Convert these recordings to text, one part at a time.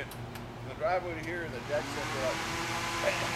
went the driveway to here and the jack sent it up.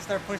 Start pushing.